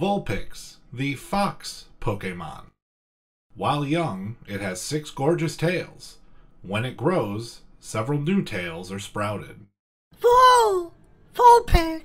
Vulpix, the fox Pokemon. While young, it has six gorgeous tails. When it grows, several new tails are sprouted. Whoa! Vulpix!